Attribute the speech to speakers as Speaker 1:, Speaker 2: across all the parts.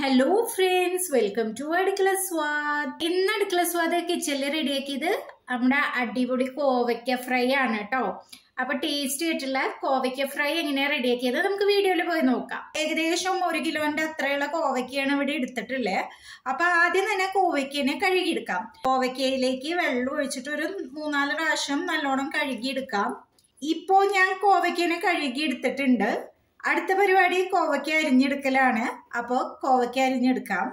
Speaker 1: Hello friends welcome to അടുക്കള സ്വാദ് ഇന്ന് അടുക്കള സ്വാദ് കിച്ചണിൽ റെഡിയാക്കിയത് നമ്മുടെ അടിപൊളി കോവയ്ക്ക ഫ്രൈ ആണ് കേട്ടോ അപ്പൊ ടേസ്റ്റ് ആയിട്ടുള്ള കോവയ്ക്ക ഫ്രൈ എങ്ങനെയാ റെഡിയാക്കിയത് നമുക്ക് വീഡിയോയിൽ പോയി നോക്കാം. ഏകദേശം ഒരു കിലോന്റെ അത്രയുള്ള കോവയ്ക്കയാണ് ഇവിടെ എടുത്തിട്ടുള്ളത് അപ്പൊ ആദ്യം തന്നെ കോവയ്ക്കനെ കഴുകിയെടുക്കാം. കോവയ്ക്കയിലേക്ക് വെള്ളം ഒഴിച്ചിട്ട് ഒരു മൂന്നാൽ പ്രാവശ്യം നല്ലോണം കഴുകിയെടുക്കാം. ഇപ്പോ ഞാൻ കോവയ്ക്കനെ കഴുകി എടുത്തിട്ടുണ്ട് അടുത്ത പരിപാടി കോവയ്ക്ക അരിഞ്ഞെടുക്കലാണ്. അപ്പോൾ കോവയ്ക്ക അരിഞ്ഞെടുക്കാം.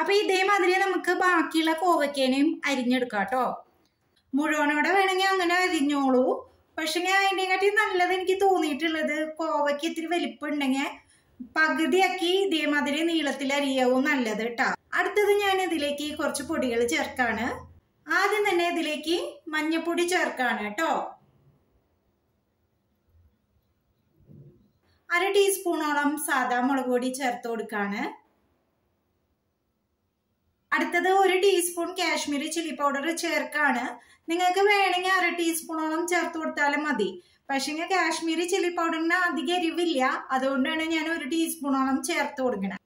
Speaker 1: അപ്പൊ ഇതേമാതിരി നമുക്ക് ബാക്കിയുള്ള കോവയ്ക്കേനെയും അരിഞ്ഞെടുക്കാം കേട്ടോ മുഴുവനോടെ വേണമെങ്കിൽ അങ്ങനെ അരിഞ്ഞോളൂ. പക്ഷെ ഞാൻ അതിനെക്കാട്ടി നല്ലത് എനിക്ക് തോന്നിയിട്ടുള്ളത് കോവയ്ക്ക് ഇത്തിരി വലിപ്പമുണ്ടെങ്കിൽ പകുതിയാക്കി ഇതേമാതിരി നീളത്തിൽ അരിയാവും നല്ലത് കേട്ടോ അടുത്തത് ഞാൻ ഇതിലേക്ക് കുറച്ച് പൊടികൾ ചേർക്കാണ്. ആദ്യം തന്നെ ഇതിലേക്ക് മഞ്ഞപ്പൊടി ചേർക്കാണ് കേട്ടോ അര ടീസ്പൂണോളം സാദാ മുളക് പൊടി ചേർത്ത് കൊടുക്കാണ്. അടുത്തത് ഒരു ടീസ്പൂൺ കാശ്മീരി ചില്ലി പൗഡർ ചേർക്കാണ്. നിങ്ങൾക്ക് വേണമെങ്കിൽ അര ടീസ്പൂണോളം ചേർത്ത് കൊടുത്താലും മതി. പക്ഷേ കാശ്മീരി ചില്ലി പൗഡറിന് അധികം എരിവില്ല. അതുകൊണ്ടാണ് ഞാൻ ഒരു ടീസ്പൂണോളം ചേർത്ത് കൊടുക്കണം.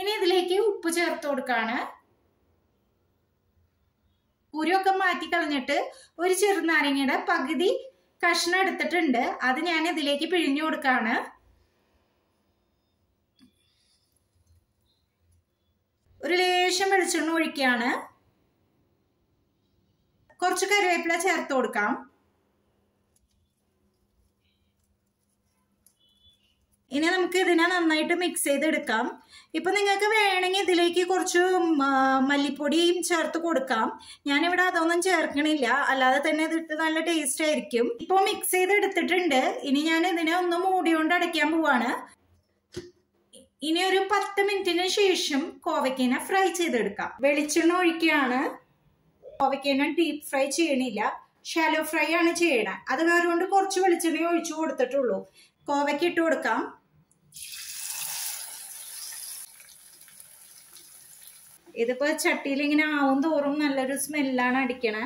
Speaker 1: ഇനി ഇതിലേക്ക് ഉപ്പ് ചേർത്ത് കൊടുക്കാണ്. ഉരുവൊക്കെ മാറ്റി കളഞ്ഞിട്ട് ഒരു ചെറുനാരങ്ങയുടെ പകുതി കഷ്ണം എടുത്തിട്ടുണ്ട്. അത് ഞാൻ ഇതിലേക്ക് പിഴിഞ്ഞു കൊടുക്കാണ്. ലേശം വെളിച്ചെണ്ണ ഒഴിക്കുകയാണ്. കുറച്ച് കറിവേപ്പില ചേർത്ത് കൊടുക്കാം. ഇനി നമുക്ക് ഇതിനെ നന്നായിട്ട് മിക്സ് ചെയ്തെടുക്കാം. ഇപ്പം നിങ്ങൾക്ക് വേണമെങ്കിൽ ഇതിലേക്ക് കുറച്ച് മല്ലിപ്പൊടിയും ചേർത്ത് കൊടുക്കാം. ഞാനിവിടെ അതൊന്നും ചേർക്കണില്ല. അല്ലാതെ തന്നെ ഇതിട്ട് നല്ല ടേസ്റ്റ് ആയിരിക്കും. ഇപ്പോൾ മിക്സ് ചെയ്തെടുത്തിട്ടുണ്ട്. ഇനി ഞാൻ ഇതിനെ ഒന്ന് മൂടിയോണ്ട് അടയ്ക്കാൻ പോവാണ്. ഇനി ഒരു പത്ത് മിനിറ്റിന് ശേഷം കോവയ്ക്കേന ഫ്രൈ ചെയ്തെടുക്കാം. വെളിച്ചെണ്ണ ഒഴിക്കുകയാണ്. കോവയ്ക്കേന ഡീപ്പ് ഫ്രൈ ചെയ്യണില്ല. ഷാലോ ഫ്രൈ ആണ് ചെയ്യണേ. അത് കാരണം കുറച്ച് വെളിച്ചെണ്ണ ഒഴിച്ചു കൊടുത്തിട്ടുള്ളൂ. കോവയ്ക്ക് ഇട്ട് കൊടുക്കാം. ഇതിപ്പോ ചട്ടിയിൽ ഇങ്ങനെ ആവും തോറും നല്ലൊരു സ്മെല്ലാണ് അടിക്കണേ.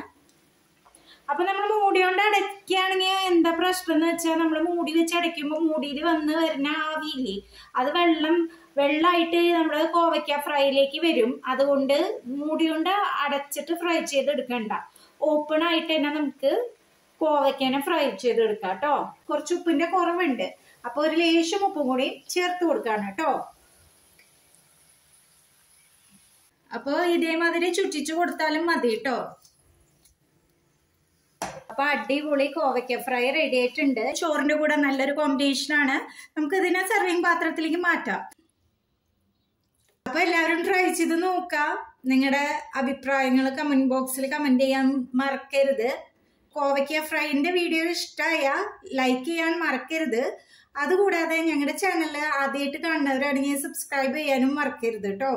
Speaker 1: അപ്പൊ നമ്മൾ മൂടിയോണ്ട് അടയ്ക്കുകയാണെങ്കിൽ എന്താ പ്രശ്നം എന്ന് വെച്ചാൽ നമ്മൾ മൂടി വെച്ച് അടയ്ക്കുമ്പോൾ മൂടിയിൽ വന്ന് വരുന്ന ആവിയില്ലേ അത് വെള്ളം വെള്ളമായിട്ട് നമ്മൾ കോവയ്ക്ക ഫ്രൈയിലേക്ക് വരും. അതുകൊണ്ട് മൂടി കൊണ്ട് അടച്ചിട്ട് ഫ്രൈ ചെയ്തെടുക്കണ്ട. ഓപ്പൺ ആയിട്ട് തന്നെ നമുക്ക് കോവയ്ക്കനെ ഫ്രൈ ചെയ്തെടുക്കാം കേട്ടോ കുറച്ച് ഉപ്പിന്റെ കുറവുണ്ട്. അപ്പൊ ഒരു ലേശം ഉപ്പും കൂടി ചേർത്ത് കൊടുക്കാണ് കേട്ടോ അപ്പൊ ഇതേമാതിരി ചുറ്റിച്ചു കൊടുത്താലും മതി കേട്ടോ അപ്പൊ അടിപൊളി കോവയ്ക്ക ഫ്രൈ റെഡി ആയിട്ടുണ്ട്. ചോറിന്റെ കൂടെ നല്ലൊരു കോമ്പിനേഷൻ ആണ്. നമുക്ക് ഇതിനെ സെർവിങ് പാത്രത്തിലേക്ക് മാറ്റാം. അപ്പൊ എല്ലാവരും ട്രൈ ചെയ്ത് നോക്കാം. നിങ്ങളുടെ അഭിപ്രായങ്ങൾ കമന്റ് ബോക്സിൽ കമന്റ് ചെയ്യാൻ മറക്കരുത്. കോവയ്ക്ക ഫ്രൈന്റെ വീഡിയോ ഇഷ്ടമായ ലൈക്ക് ചെയ്യാൻ മറക്കരുത്. അതുകൂടാതെ ഞങ്ങളുടെ ചാനൽ ആദ്യമായിട്ട് കാണുന്നവരാണെങ്കിൽ സബ്സ്ക്രൈബ് ചെയ്യാനും മറക്കരുത് കേട്ടോ